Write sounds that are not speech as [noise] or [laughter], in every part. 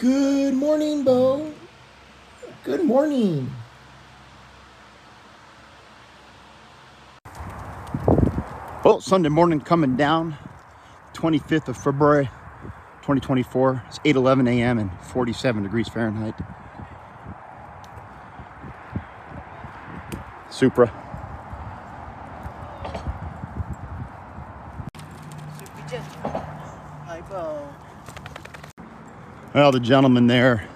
Good morning, Beau. Good morning. Well, Sunday morning coming down, 25th of February, 2024. It's 8:11 a.m. and 47 degrees Fahrenheit. Supra. Well, the gentleman there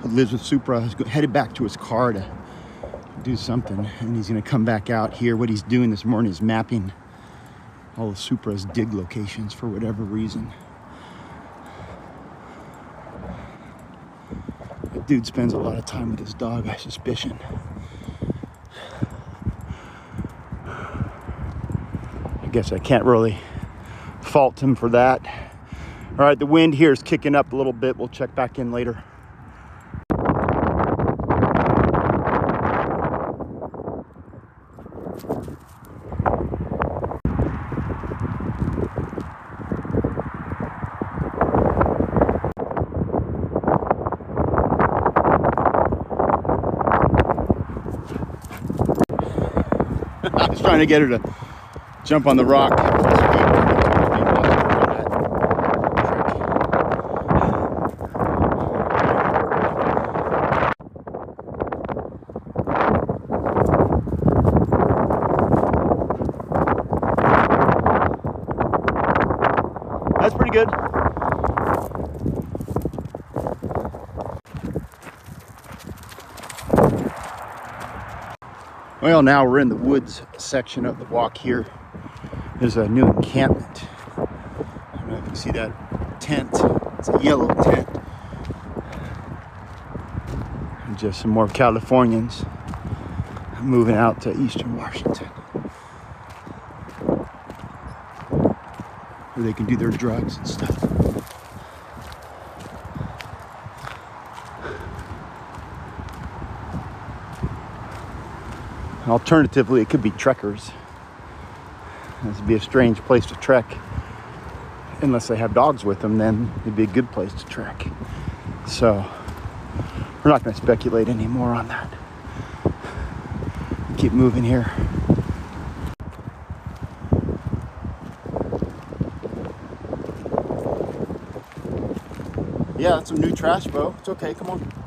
who lives with Supra is headed back to his car to do something, and he's to come back out here. What he's doing this morning is mapping all of Supra's dig locations for whatever reason. That dude spends a lot of time with his dog, I suspicion. I guess I can't really fault him for that. All right, the wind here is kicking up a little bit. We'll check back in later. [laughs] I was trying to get her to jump on the rock. That's pretty good. Well, now we're in the woods section of the walk here. There's a new encampment. I don't know if you see that tent. It's a yellow tent. And just some more Californians moving out to eastern Washington. Where they can do their drugs and stuff. Alternatively, it could be trekkers. This would be a strange place to trek. Unless they have dogs with them, then it'd be a good place to trek. So, we're not going to speculate anymore on that. Keep moving here. Yeah, that's some new trash, bro. It's okay. Come on.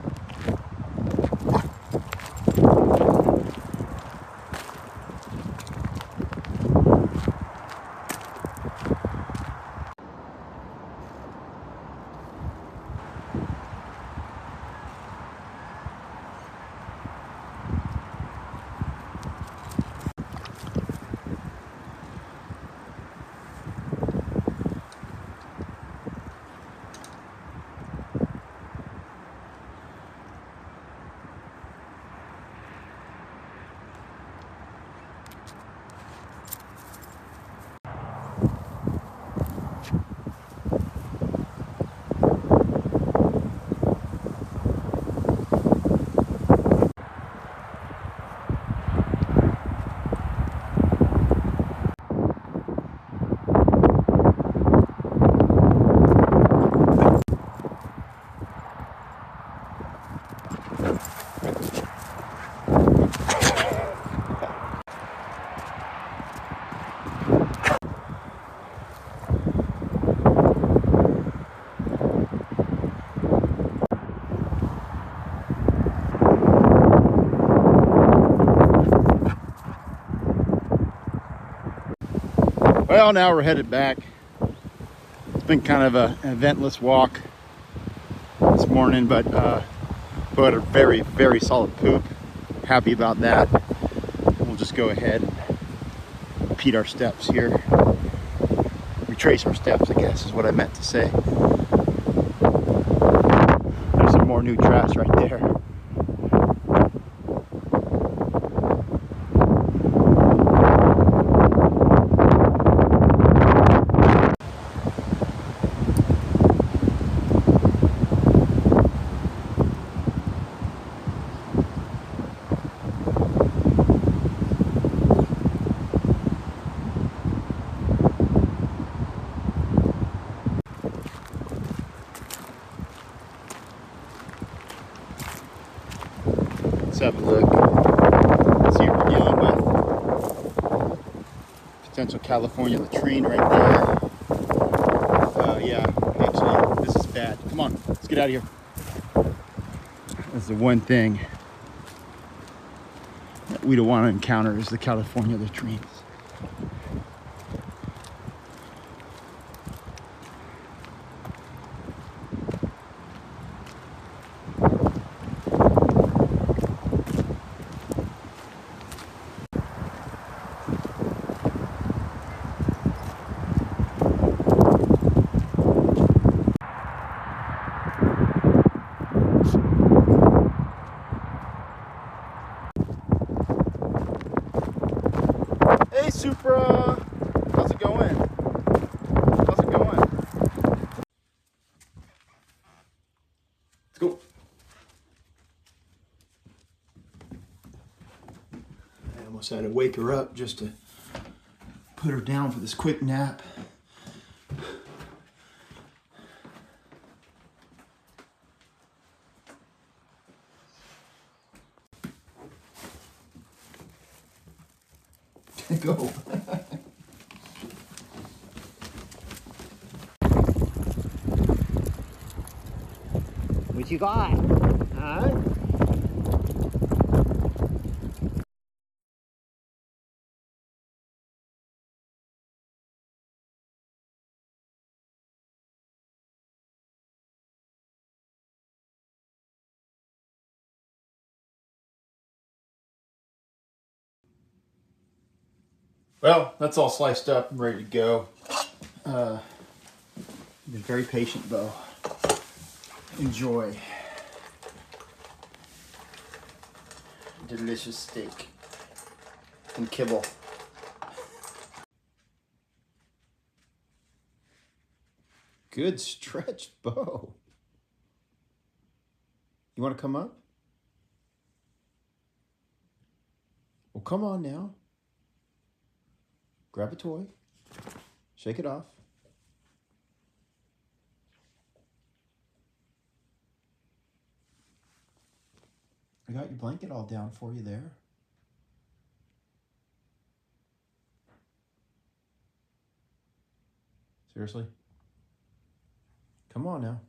Well, now we're headed back. It's been kind of a, an eventless walk this morning, but uh, had a very, very solid poop. Happy about that. We'll just go ahead and repeat our steps here. Retrace our steps, I guess, is what I meant to say. There's some more new trash right there. California latrine right there. Uh, yeah, actually, this is bad. Come on, let's get out of here. That's the one thing that we don't want to encounter is the California latrines. Hey Supra, how's it going? How's it going? Let's go. I her up just to put her down for this quick nap. [laughs] go. What you got? Huh? Well, that's all sliced up and ready to go. Uh, been very patient, Beau. Enjoy. Delicious steak and kibble. Good stretch, Beau. You want to come up? Well, come on now. Grab a toy, shake it off. I got your blanket all down for you there. Seriously? Come on now.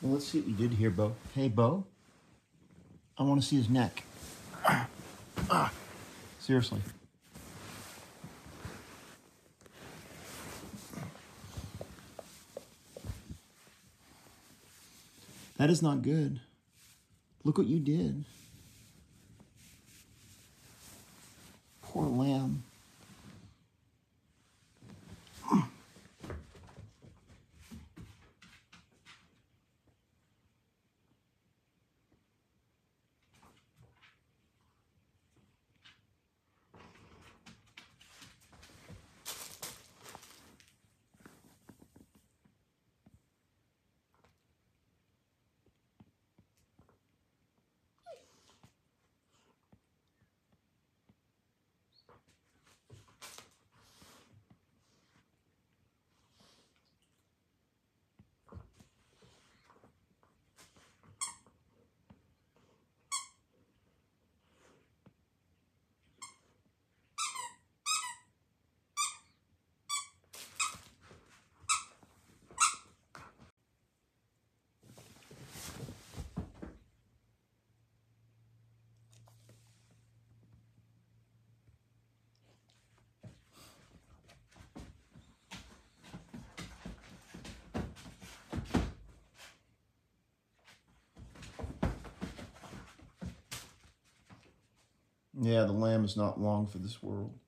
Well, let's see what you did here, Beau. Hey, Beau. I want to see his neck. [coughs] Seriously. That is not good. Look what you did. The lamb is not long for this world.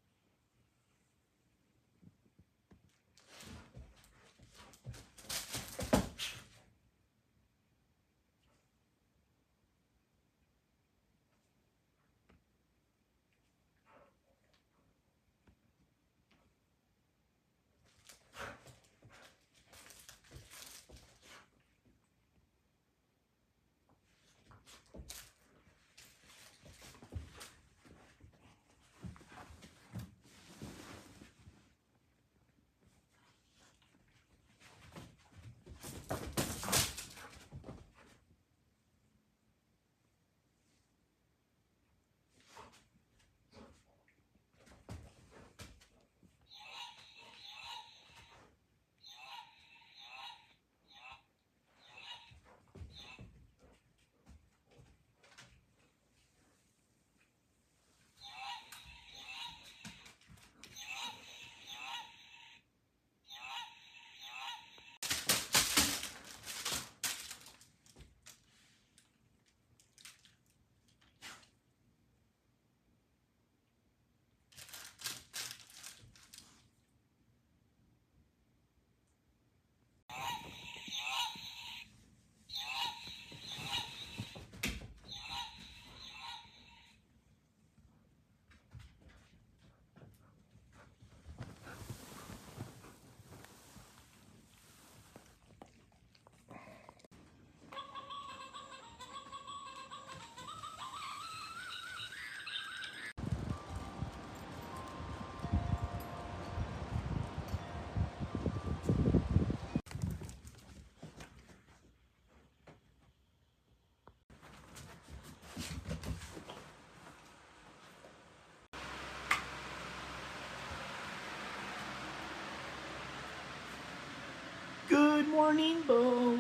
Morning, Beau.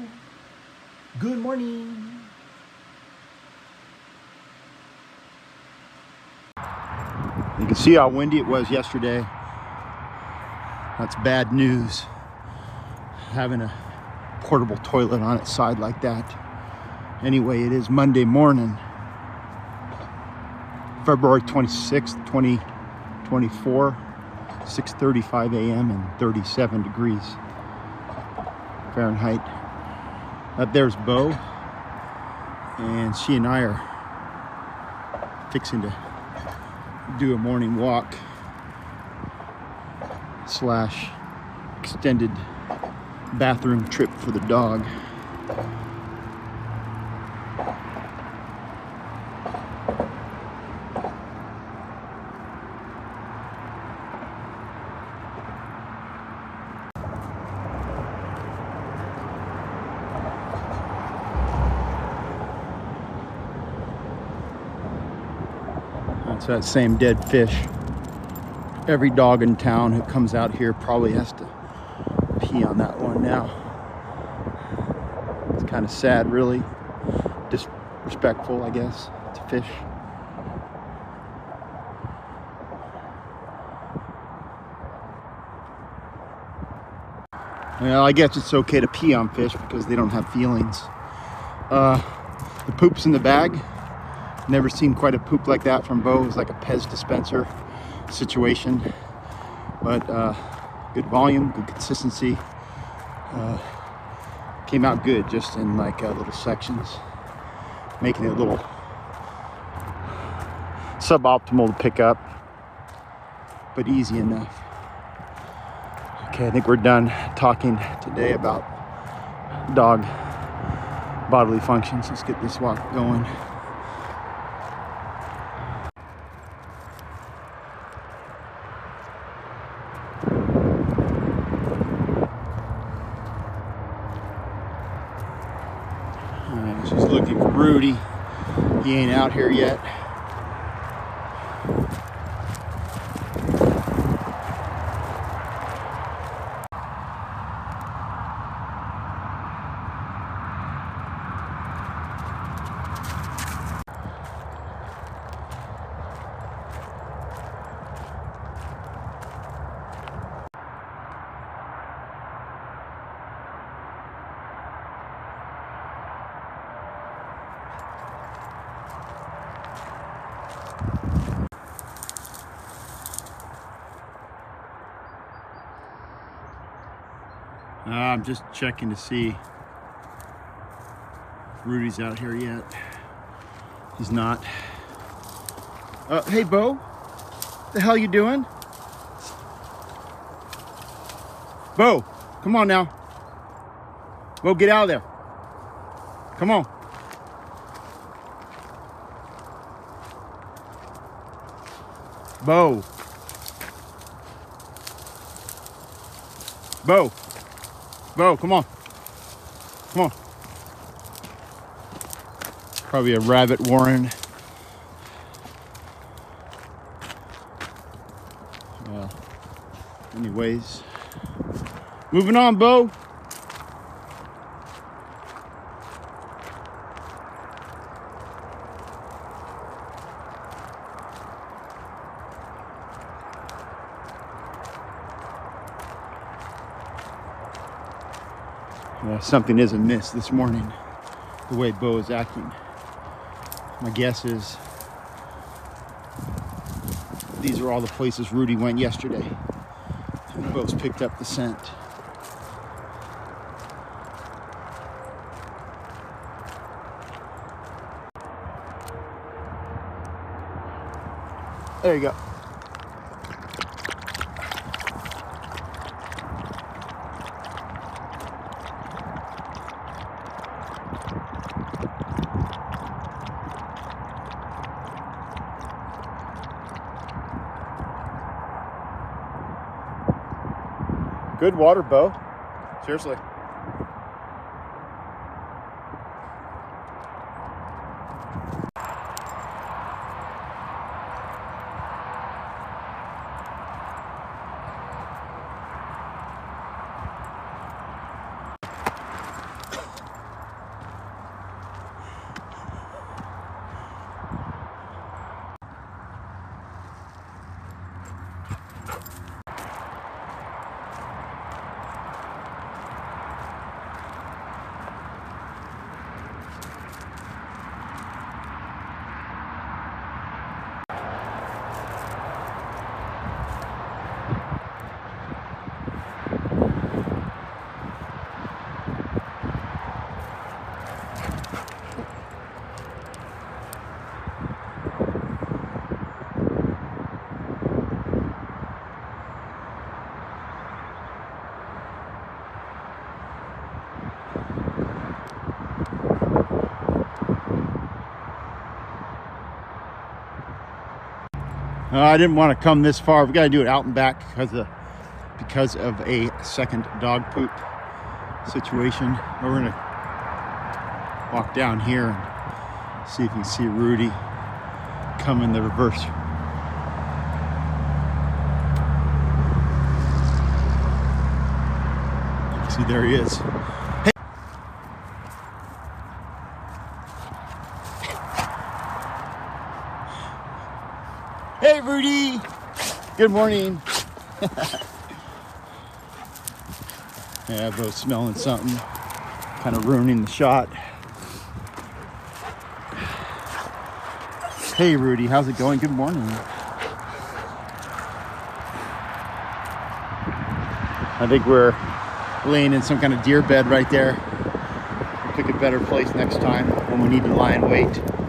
Good morning. You can see how windy it was yesterday. That's bad news. Having a portable toilet on its side like that. Anyway, it is Monday morning, February 26th, 2024, 6:35 a.m. and 37 degrees Fahrenheit. Up there's Beau, and she and I are fixing to do a morning walk slash extended bathroom trip for the dog. That's that same dead fish. Every dog in town who comes out here probably has to pee on that one now. It's kind of sad, really. Disrespectful, I guess, to fish. Well, I guess it's okay to pee on fish because they don't have feelings. Uh, the poops in the bag. Never seen quite a poop like that from Beau. It was like a Pez dispenser situation. But uh, good volume, good consistency. Uh, came out good just in like uh, little sections, making it a little suboptimal to pick up, but easy enough. Okay, I think we're done talking today about dog bodily functions. Let's get this walk going. Alright, she's looking for Rudy. He ain't out here yet. I'm just checking to see if Rudy's out here yet. He's not. Uh, hey, Beau. The hell you doing? Beau, come on now. Beau, get out of there. Come on. Beau. Beau. Beau, come on. Come on. Probably a rabbit warren. Well, anyways. Moving on, Beau. Something is amiss this morning, the way Beau is acting. My guess is these are all the places Rudy went yesterday. Beau's picked up the scent. There you go. Good water, Beau. Seriously. I didn't want to come this far. We got to do it out and back because of because of a second dog poop situation. We're gonna walk down here and see if you can see Rudy come in the reverse. See, there he is. Hey. Rudy. Good morning. [laughs] yeah, both smelling something, kind of ruining the shot. Hey, Rudy, how's it going? Good morning. I think we're laying in some kind of deer bed right there. Pick a better place next time when we need to lie in wait.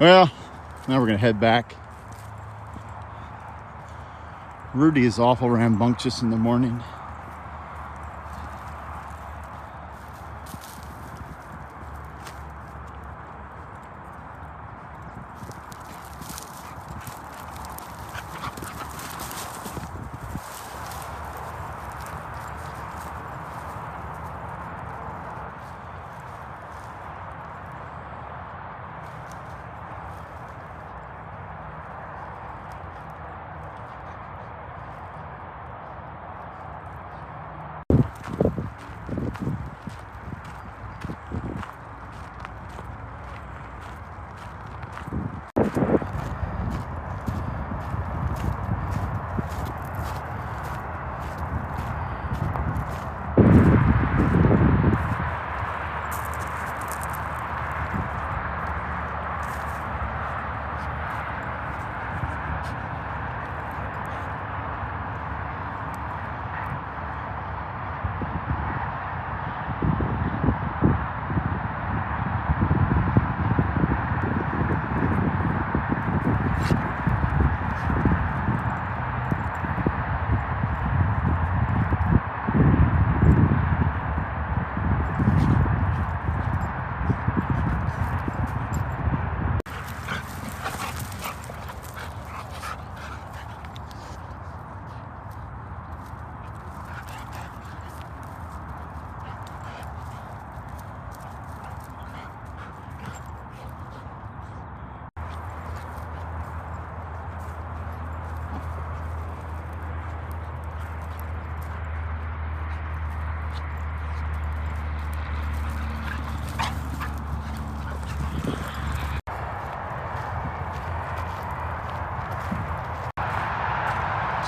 Well, now we're gonna head back. Rudy is awful rambunctious in the morning.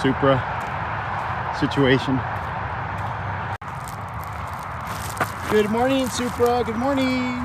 Supra situation. Good morning, Supra. Good morning.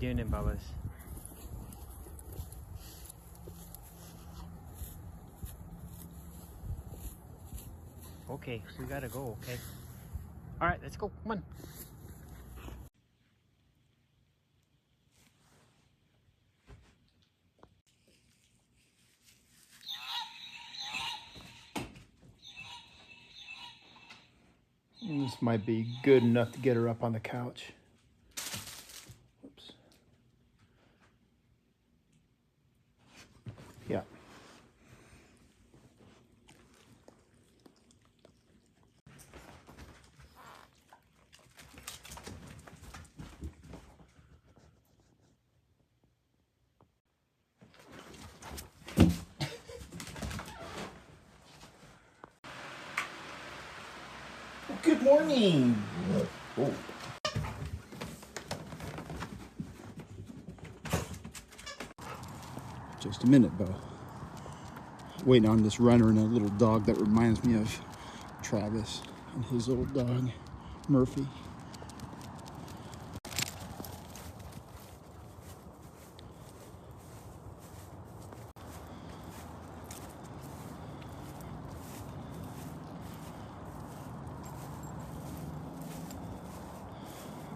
Doing in Bubba's? Okay, so we gotta go, okay? Alright, let's go, come on. This might be good enough to get her up on the couch. Oops. Yeah. Good morning. Oh. Just a minute, Beau. Waiting on this runner and a little dog that reminds me of Travis and his little dog, Murphy.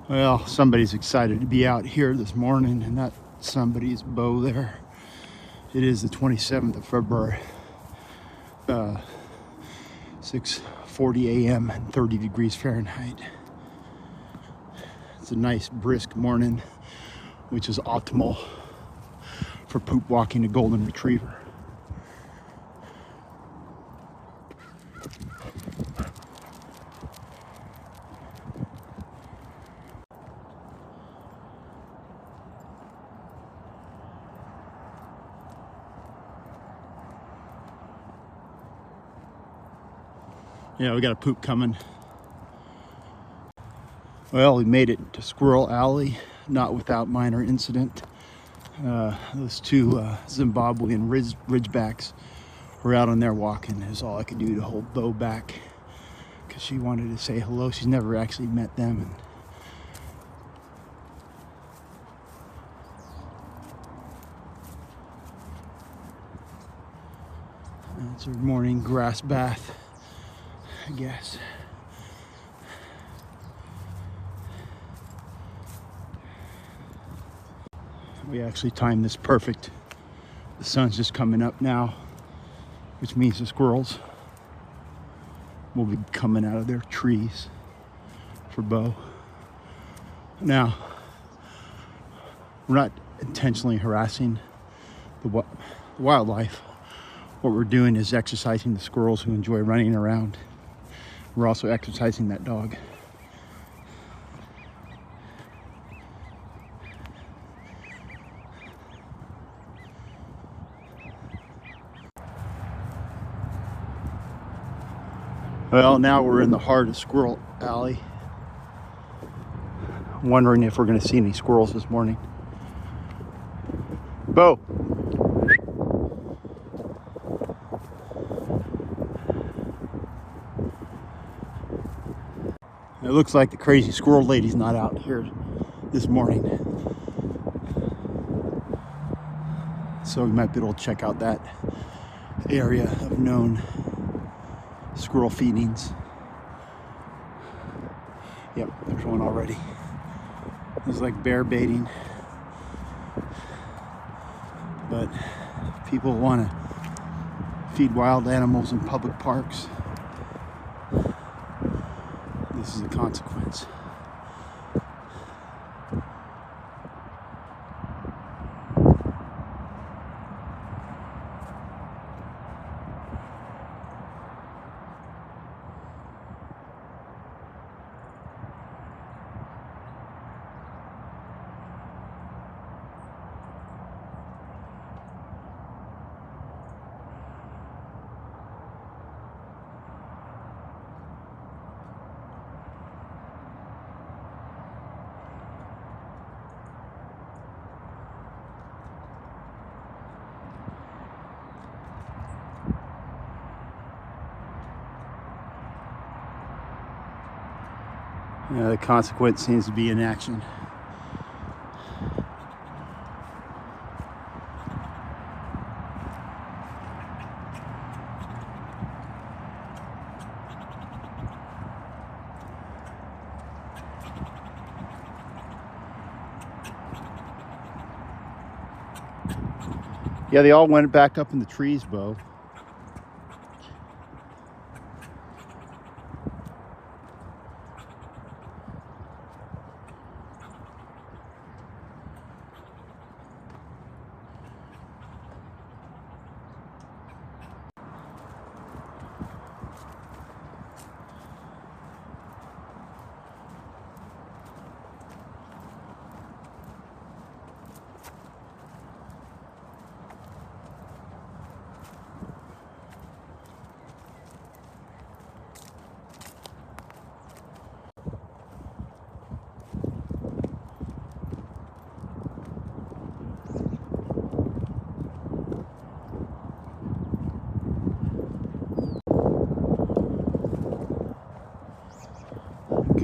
Well, somebody's excited to be out here this morning, and that somebody's Beau there. It is the 27th of February, uh, 6:40 a.m. and 30 degrees Fahrenheit. It's a nice brisk morning, which is optimal for poop walking a golden retriever. Yeah, we got a poop coming. Well, we made it to Squirrel Alley, not without minor incident. Uh, those two uh, Zimbabwean ridge, ridgebacks were out on there walking. Is all I could do to hold Beau back because she wanted to say hello. She's never actually met them. And It's her morning grass bath, I guess. We actually timed this perfect. The sun's just coming up now, which means the squirrels will be coming out of their trees for Beau. Now, we're not intentionally harassing the wildlife. What we're doing is exercising the squirrels who enjoy running around. We're also exercising that dog. Well, now we're in the heart of Squirrel Alley. Wondering if we're going to see any squirrels this morning. Beau, looks like the crazy squirrel lady's not out here this morning. So we might be able to check out that area of known squirrel feedings. Yep, there's one already. It's like bear baiting. But people want to feed wild animals in public parks. This is the consequence. Yeah, the consequence seems to be inaction. Yeah, they all went back up in the trees, Beau.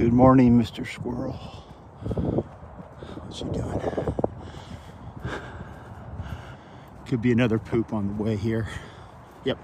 Good morning, Mr. Squirrel. What's you doing? Could be another poop on the way here. Yep.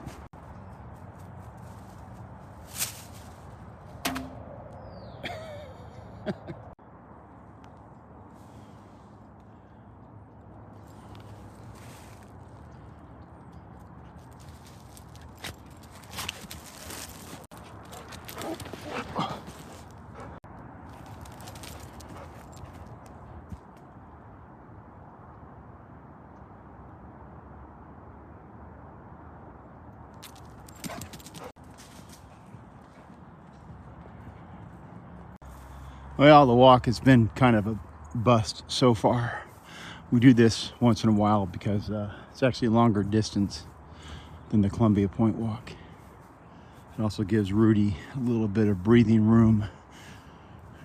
The walk has been kind of a bust so far. We do this once in a while because uh, it's actually a longer distance than the Columbia Point walk. It also gives Rudy a little bit of breathing room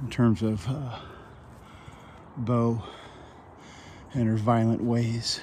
in terms of uh, Beau and her violent ways.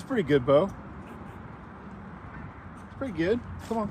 That's pretty good, Beau. It's pretty good. Come on.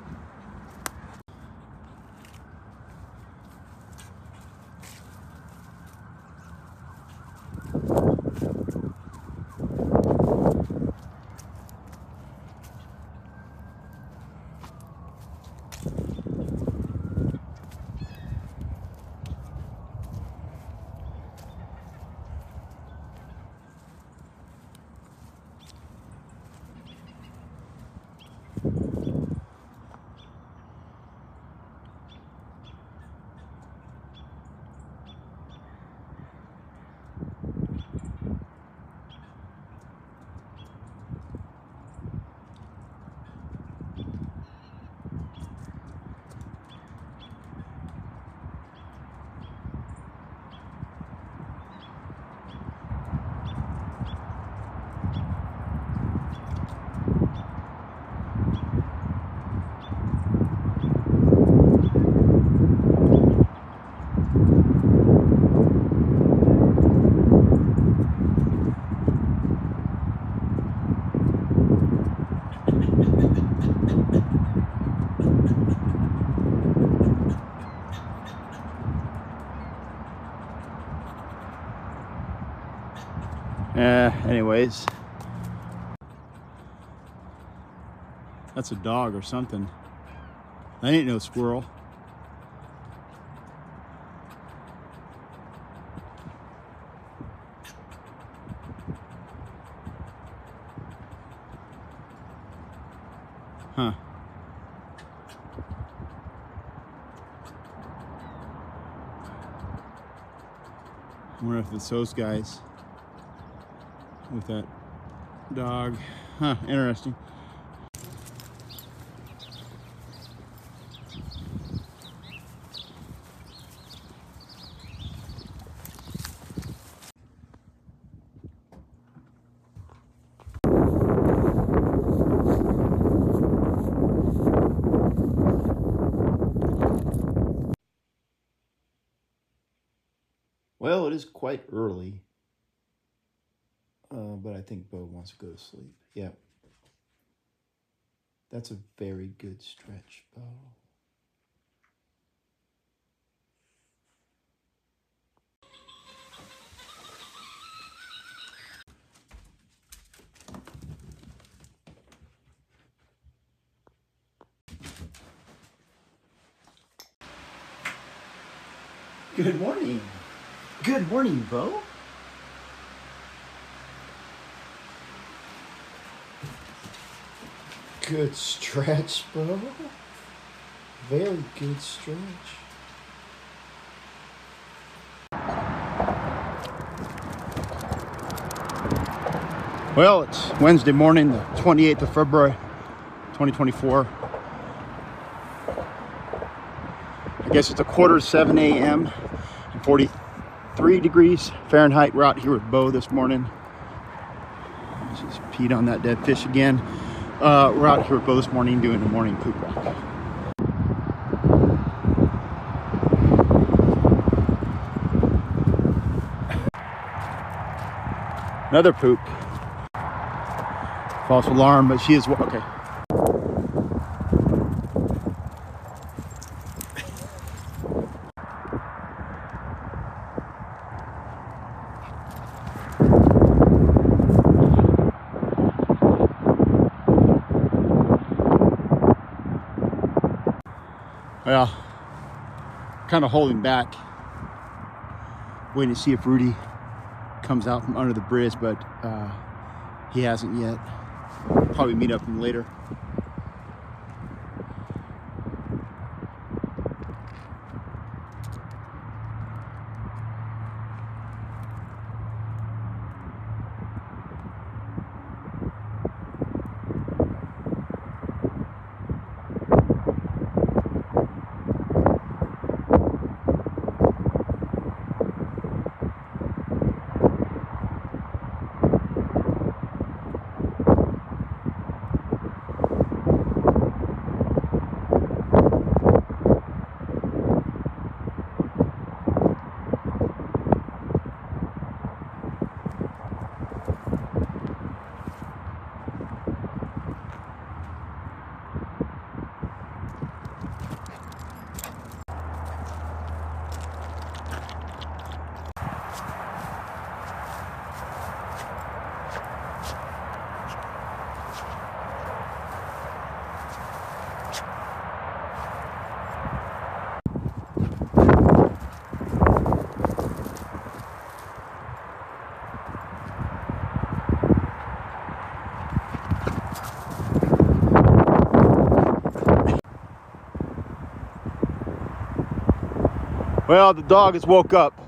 Uh, anyways. That's a dog or something. That ain't no squirrel. Huh. I wonder if it's those guys with that dog. Huh, interesting. Well, it is quite early. Uh, but I think Beau wants to go to sleep. Yeah. That's a very good stretch, Beau. Good morning. Good morning, Beau. Good stretch, bro. Very good stretch. Well, it's Wednesday morning, the 28th of February, 2024. I guess it's a quarter to 7 a.m. and 43 degrees Fahrenheit. We're out here with Beau this morning. Just peed on that dead fish again. Uh, we're out here this morning doing a morning poop walk. Another poop. False alarm, but she is okay. Well, kind of holding back, waiting to see if Rudy comes out from under the bridge, but uh, he hasn't yet. Probably meet up with him later. Well, the dog has woke up.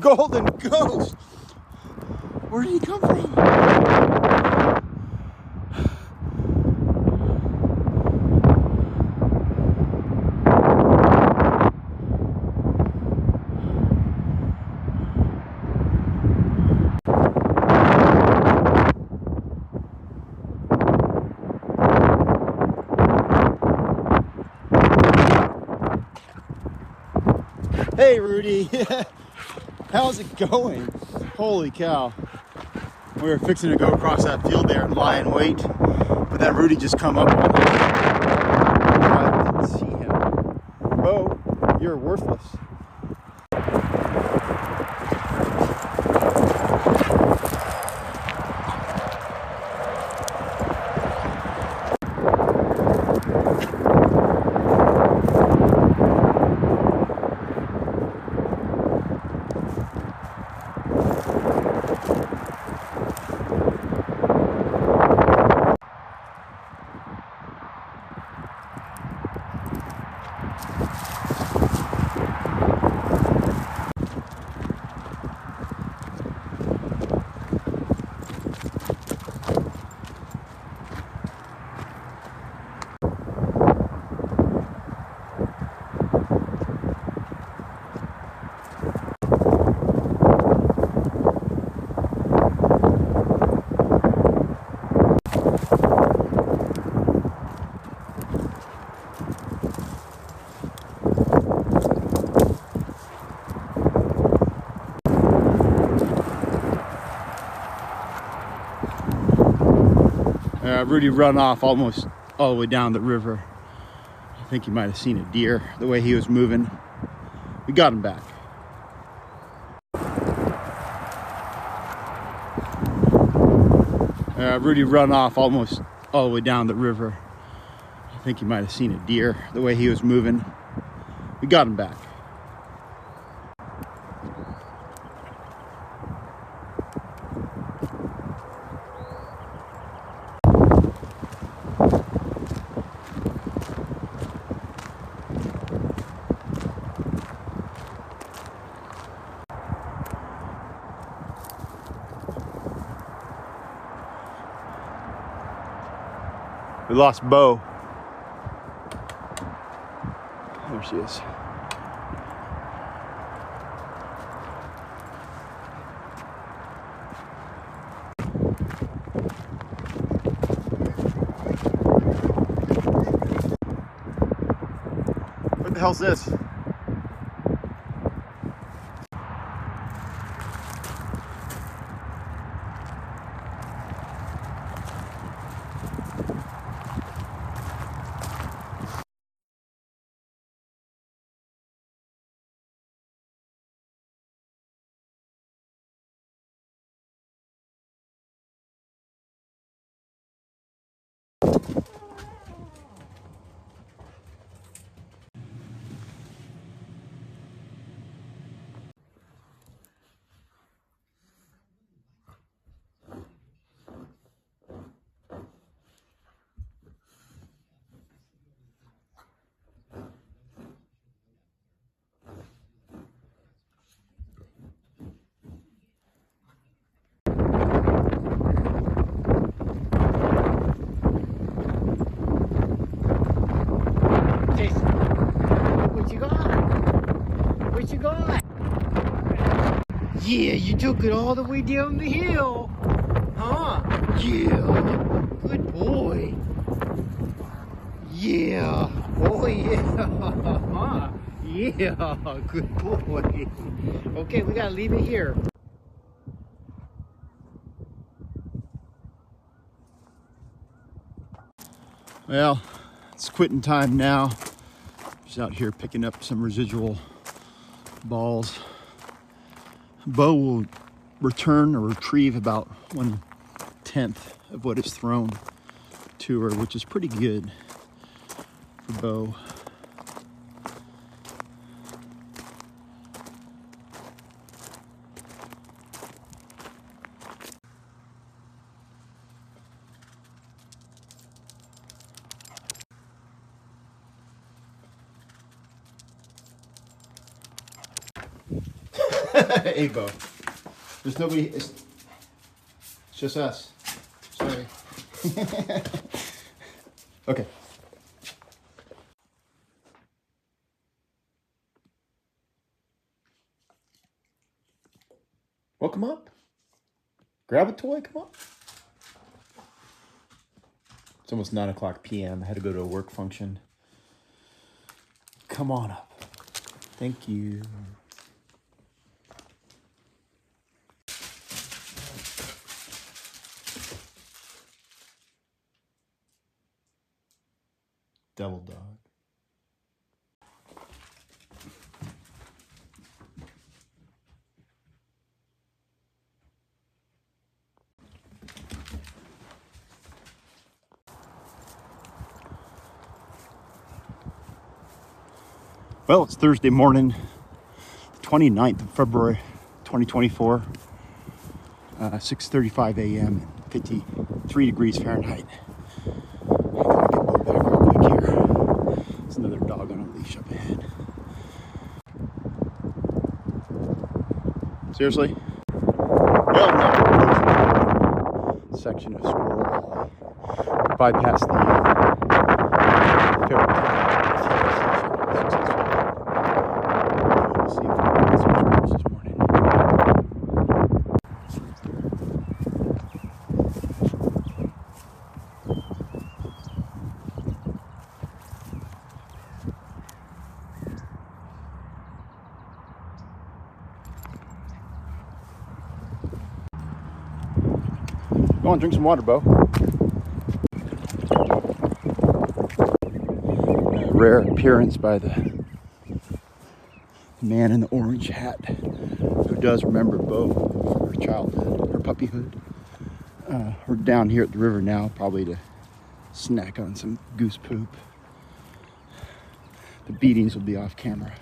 Golden ghost. Where did he come from? Hey, Rudy. How's it going? Holy cow. We were fixing to go across that field there and lie in wait, but then Rudy just come up on. I didn't see him. Oh, you're worthless. Uh, Rudy run off almost all the way down the river. I think you might have seen a deer the way he was moving. We got him back. Uh, Rudy run off almost all the way down the river. I think you might have seen a deer the way he was moving. We got him back. We lost Beau. There she is. What the hell's this? Jason, what you got? What you got? Yeah, you took it all the way down the hill. Huh? Yeah. Good boy. Yeah. Oh, yeah. [laughs] Yeah. Good boy. Okay, we gotta leave it here. Well, it's quitting time now. Just out here picking up some residual balls. Beau will return or retrieve about one tenth of what is thrown to her, which is pretty good for Beau. There's nobody. It's, it's just us. Sorry. [laughs] okay. Well, come up. Grab a toy. Come up. It's almost 9 o'clock p.m. I had to go to a work function. Come on up. Thank you. Devil dog. Well, it's Thursday morning, the 29th of February, 2024, uh, 6.35 a.m., 53 degrees Fahrenheit. I'm gonna get Beau back real quick here. There's another dog on a leash up ahead. Seriously? Well, the section of Squirrel. Bypass the on, drink some water, Beau. Rare appearance by the man in the orange hat who does remember Beau, her childhood, her puppyhood. Uh, we're down here at the river now, probably to snack on some goose poop. The beatings will be off camera.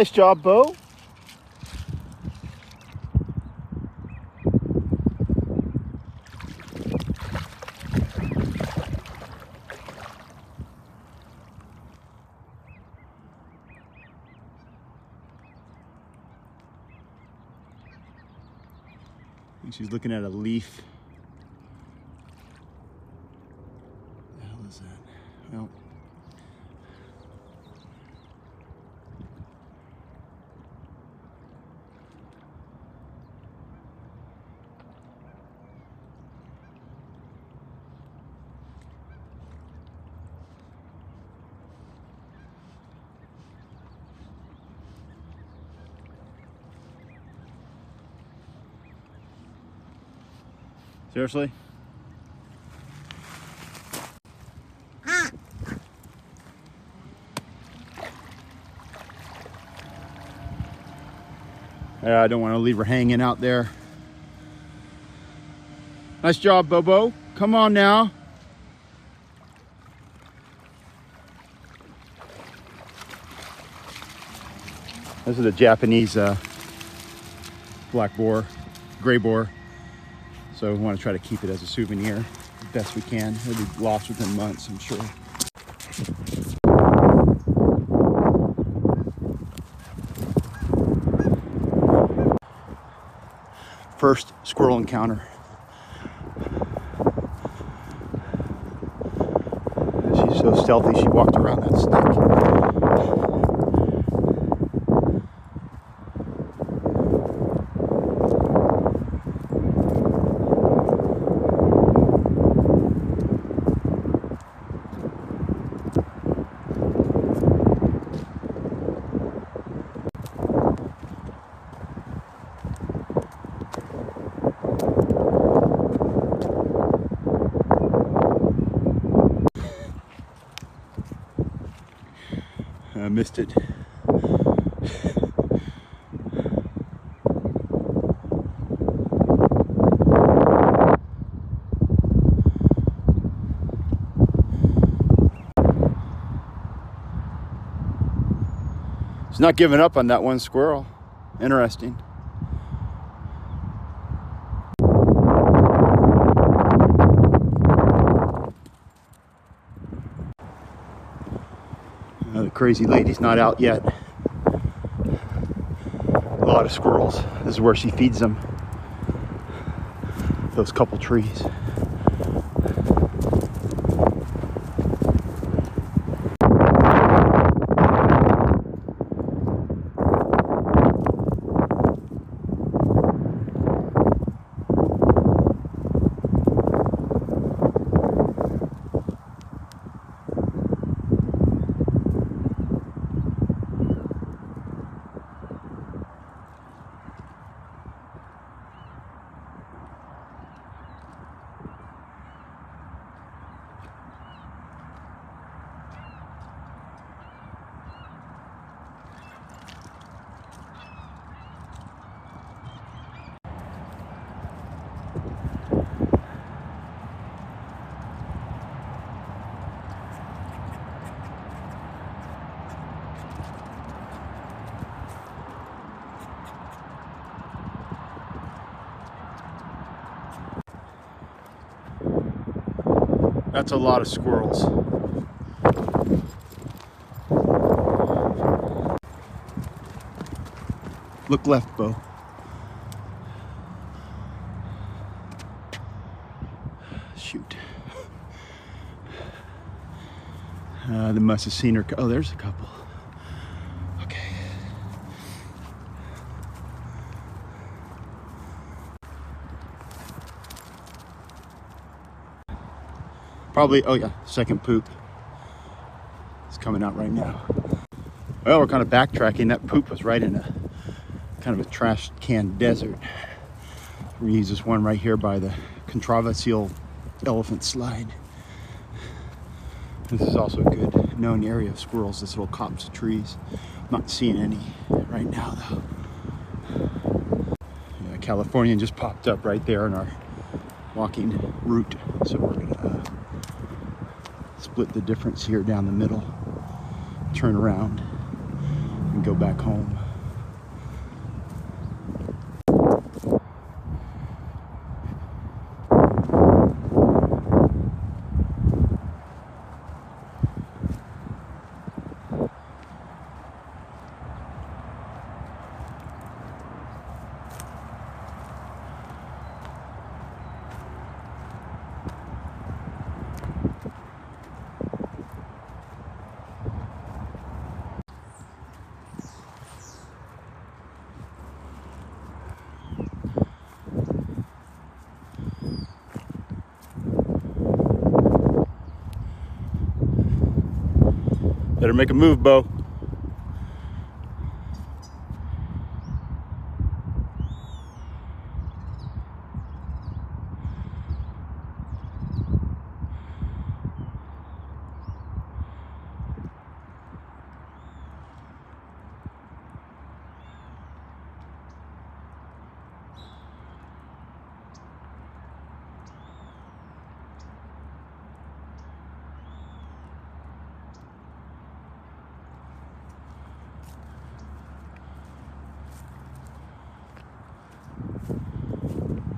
Nice job, Beau. she's looking at a leaf. The hell is that? Well, seriously? Yeah, I don't want to leave her hanging out there. Nice job, Bobo. Come on now. This is a Japanese uh, black boar, gray boar. So we want to try to keep it as a souvenir best we can. It'll be lost within months, I'm sure. First squirrel encounter. She's so stealthy, she walked around that snake. I missed it. He's not giving up on that one squirrel. Interesting. Uh, the crazy lady's not out yet. A lot of squirrels. This is where she feeds them. Those couple trees. That's a lot of squirrels. Look left, Beau. Shoot. Uh, they must have seen her. Oh, there's a couple. Probably, oh yeah, second poop. It's coming out right now. Well, we're kind of backtracking. That poop was right in a kind of a trash can desert. We use this one right here by the controversial elephant slide. This is also a good known area of squirrels, this little copse of trees. Not seeing any right now though. Yeah, Californian just popped up right there in our walking route. So we're gonna uh, split the difference here down the middle, turn around, and go back home. Better make a move, Beau.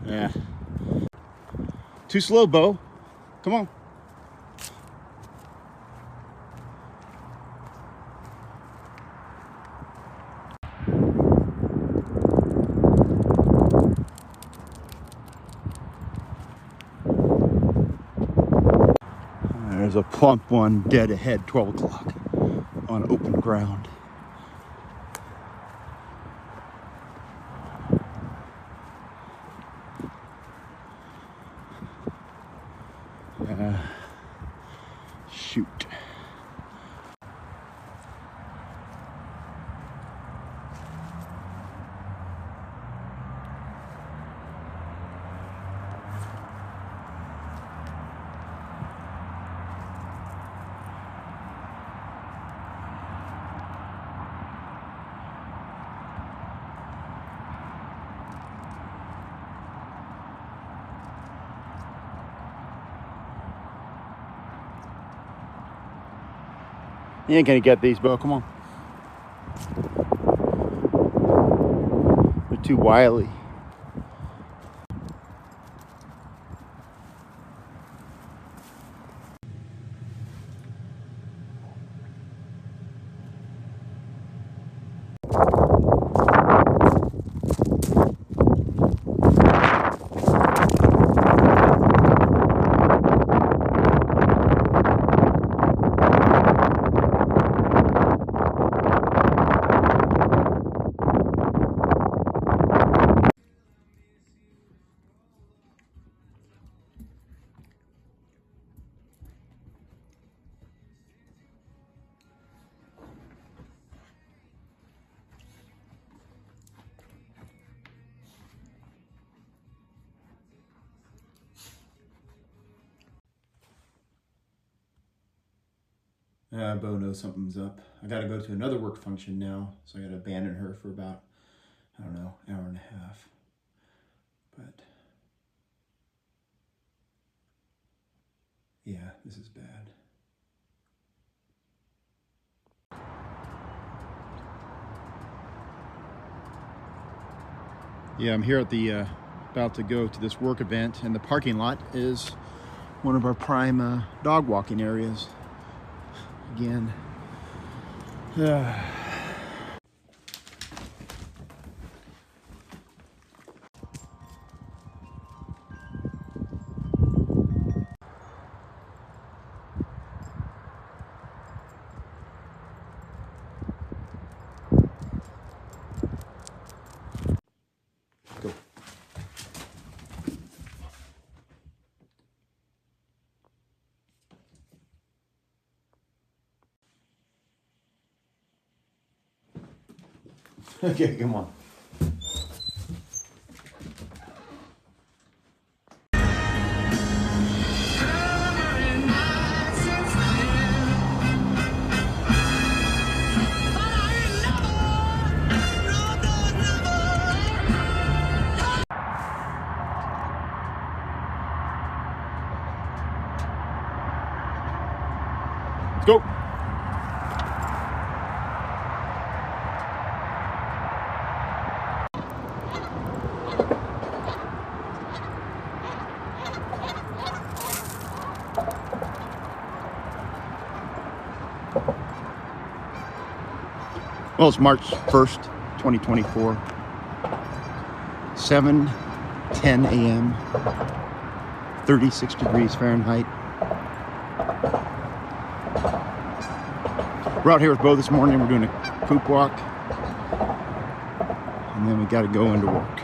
Yeah. Too slow, Beau. Come on. There's a plump one dead ahead, 12 o'clock on open ground. Uh, shoot. You ain't gonna get these, bro. Come on. They're too wily. Up. I gotta go to another work function now, so I gotta abandon her for about, I don't know, hour and a half. But yeah, this is bad. Yeah, I'm here at the uh, about to go to this work event, and the parking lot is one of our prime uh, dog walking areas. Again. Go. Okay, come on. Well, it's March 1st, 2024. 7 10 a.m. 36 degrees Fahrenheit. We're out here with Beau this morning. We're doing a poop walk. And then we got to go into work.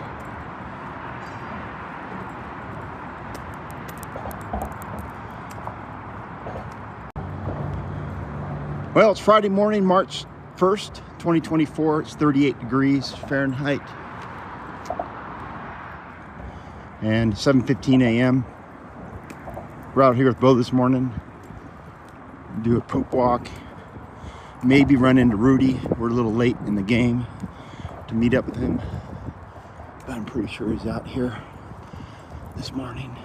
Well, it's Friday morning, March 1st, 2024. It's 38 degrees Fahrenheit. And 7:15 a.m. We're out here with Beau this morning. Do a poop walk. Maybe run into Rudy. We're a little late in the game to meet up with him. But I'm pretty sure he's out here this morning.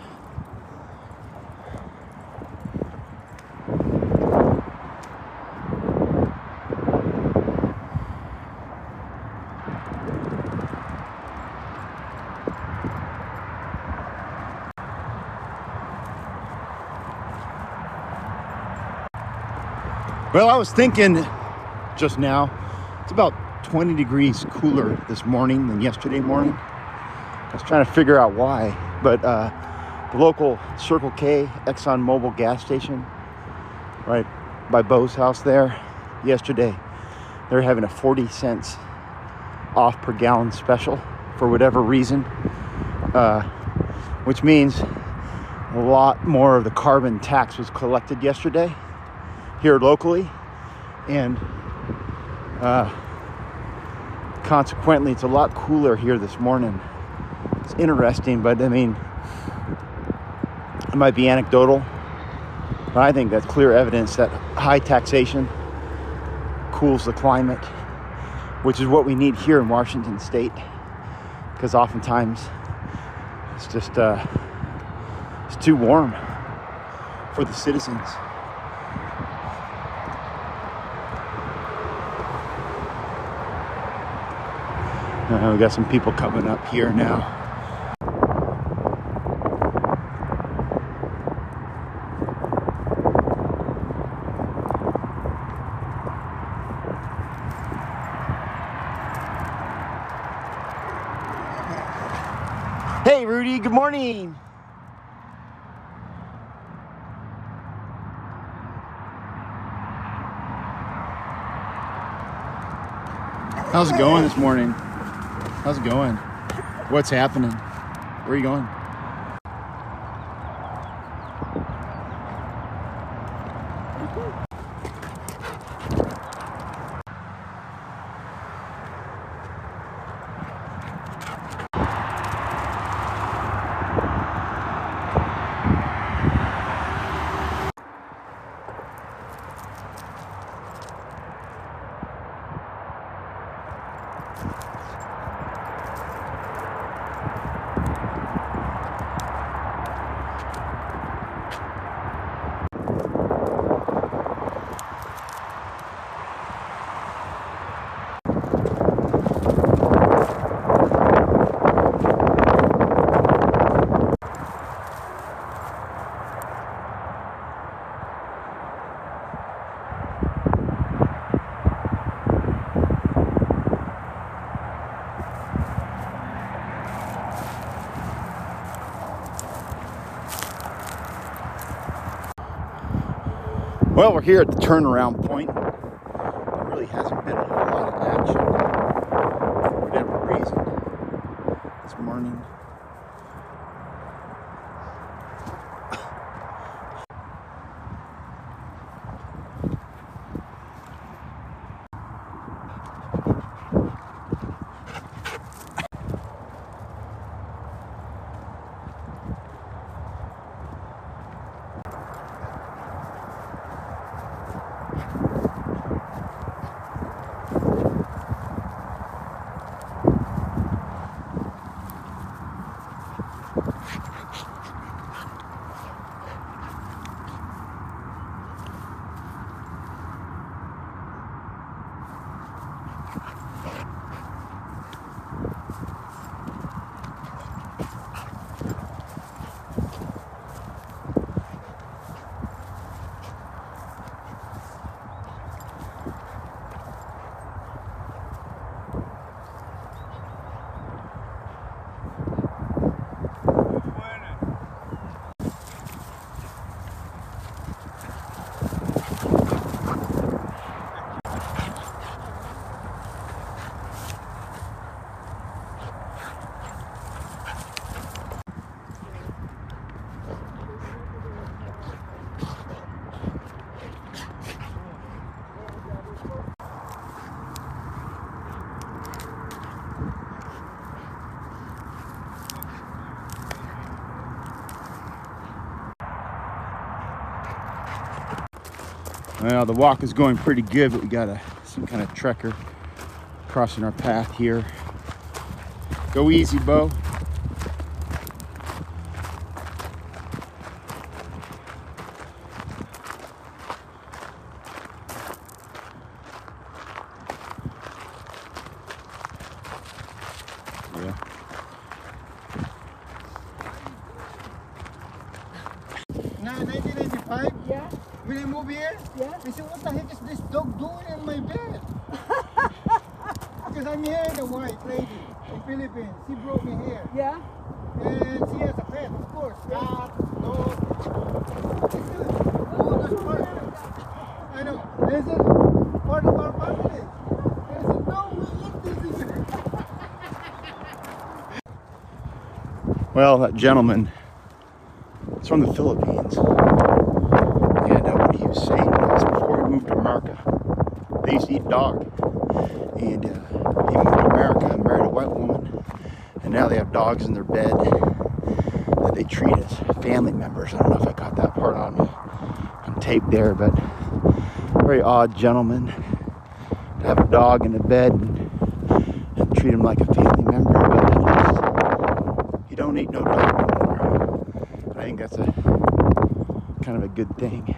Well, I was thinking just now, it's about 20 degrees cooler this morning than yesterday morning. I was trying to figure out why, but uh, the local Circle K Exxon Mobil gas station, right by Beau's house there, yesterday, they're having a 40 cents off per gallon special for whatever reason, uh, which means a lot more of the carbon tax was collected yesterday here locally, and uh, consequently, it's a lot cooler here this morning. It's interesting, but I mean, it might be anecdotal, but I think that's clear evidence that high taxation cools the climate, which is what we need here in Washington State, because oftentimes it's just uh, it's too warm for the citizens. Uh, we got some people coming up here now. Hey, Rudy, good morning. How's it going this morning? How's it going? What's happening? Where are you going? Here at the turnaround point. There really hasn't been a whole lot of action for whatever reason this morning. Well, the walk is going pretty good, but we got a some kind of trekker crossing our path here. Go easy, Beau. Yeah. Now, 1985, Yeah, when I moved here, yeah. they said, what the heck is this dog doing in my bed? because I'm here, the white lady in Philippines. She brought me here. Yeah. And she has a pet, of course. Cat, dog. Oh, that's part. I know. This is part of our family. I said, no, we eat this. Well, that gentleman is from the Philippines. And uh, what he was saying was before he moved to America, they used to eat dog. And uh, he moved to America and married a white woman. And now they have dogs in their bed that they treat as family members. I don't know if I got that part on, on tape there, but very odd gentleman to have a dog in the bed and, and treat him like a family member. But don't eat no. I think that's a kind of a good thing.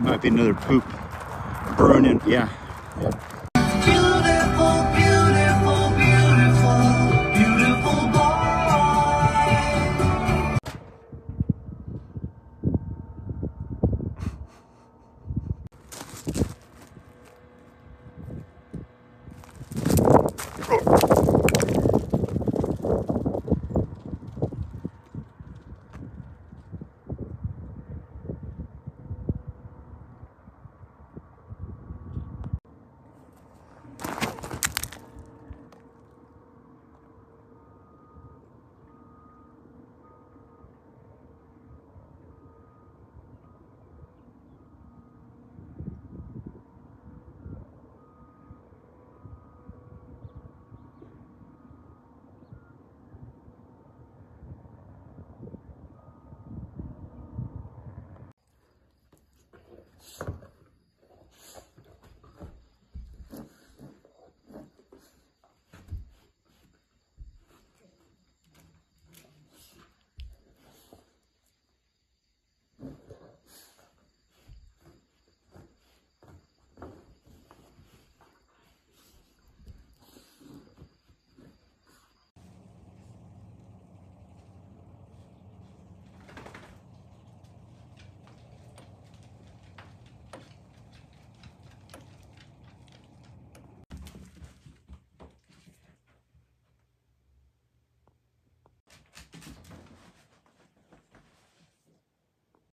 Might be another poop brewing in. Yeah, yeah.